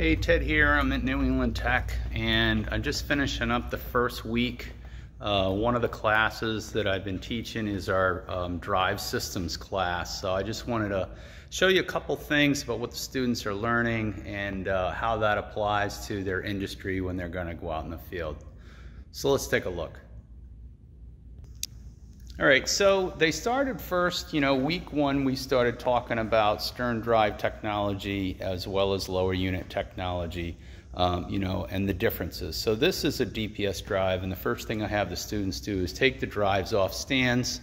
Hey, Ted here. I'm at New England Tech and I'm just finishing up the first week. Uh, one of the classes that I've been teaching is our um, drive systems class. So I just wanted to show you a couple things about what the students are learning and uh, how that applies to their industry when they're going to go out in the field. So let's take a look. All right, so they started first, you know, week one, we started talking about stern drive technology as well as lower unit technology, um, you know, and the differences. So this is a DPS drive, and the first thing I have the students do is take the drives off stands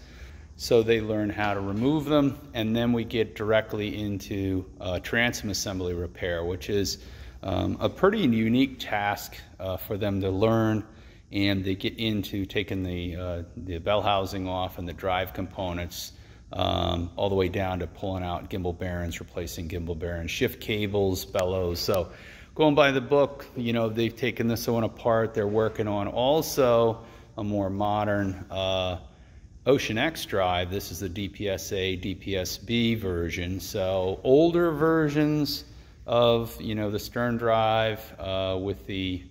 so they learn how to remove them, and then we get directly into uh, transom assembly repair, which is um, a pretty unique task uh, for them to learn and they get into taking the, uh, the bell housing off and the drive components um, all the way down to pulling out gimbal bearings, replacing gimbal bearings, shift cables, bellows. So going by the book, you know, they've taken this one apart. They're working on also a more modern uh, Ocean X drive. This is the DPSA, DPSB version. So older versions of, you know, the stern drive uh, with the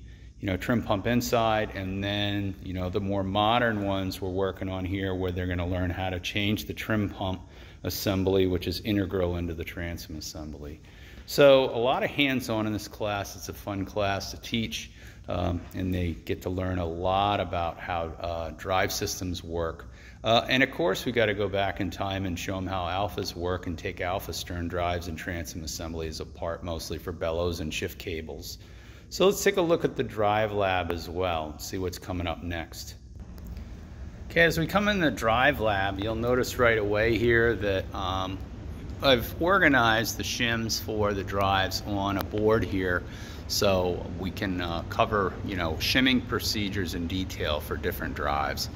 you know, trim pump inside, and then, you know, the more modern ones we're working on here where they're gonna learn how to change the trim pump assembly, which is integral into the transom assembly. So a lot of hands-on in this class. It's a fun class to teach, um, and they get to learn a lot about how uh, drive systems work. Uh, and of course, we got to go back in time and show them how alphas work and take alpha stern drives and transom assemblies apart, mostly for bellows and shift cables. So let's take a look at the drive lab as well, see what's coming up next. Okay, as we come in the drive lab, you'll notice right away here that um, I've organized the shims for the drives on a board here so we can uh, cover, you know, shimming procedures in detail for different drives.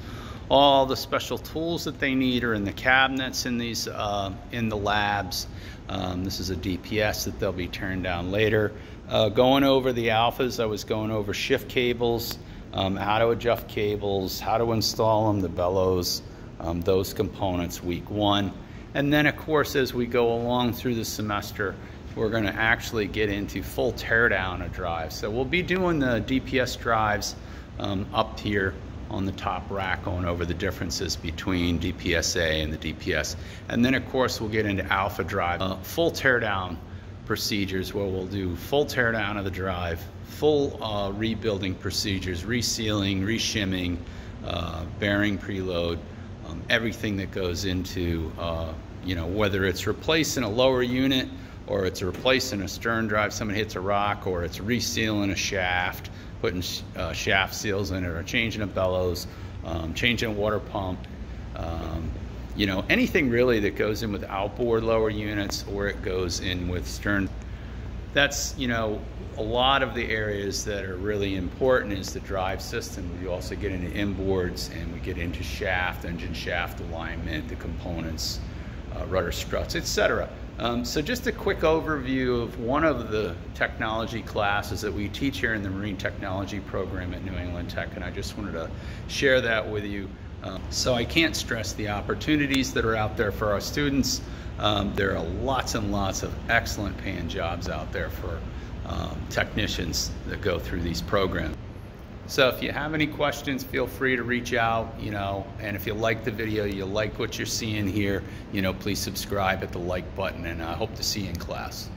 All the special tools that they need are in the cabinets in these uh, in the labs. Um, this is a DPS that they'll be turned down later. Uh, going over the alphas, I was going over shift cables, um, how to adjust cables, how to install them, the bellows, um, those components week one. And then of course, as we go along through the semester, we're gonna actually get into full teardown of drives. So we'll be doing the DPS drives um, up here on the top rack going over the differences between DPSA and the DPS. And then of course we'll get into alpha drive, uh, full teardown procedures where we'll do full teardown of the drive, full uh, rebuilding procedures, resealing, reshimming, uh, bearing preload, um, everything that goes into, uh, you know, whether it's replacing a lower unit or it's replacing a stern drive, someone hits a rock, or it's resealing a shaft, putting uh, shaft seals in it, or changing a bellows, um, changing a water pump, um, you know, anything really that goes in with outboard lower units or it goes in with stern. That's, you know, a lot of the areas that are really important is the drive system. We also get into inboards and we get into shaft, engine shaft alignment, the components, uh, rudder struts, etc. Um, so just a quick overview of one of the technology classes that we teach here in the Marine Technology program at New England Tech, and I just wanted to share that with you. Um, so I can't stress the opportunities that are out there for our students. Um, there are lots and lots of excellent paying jobs out there for um, technicians that go through these programs. So if you have any questions, feel free to reach out, you know, and if you like the video, you like what you're seeing here, you know, please subscribe at the like button and I hope to see you in class.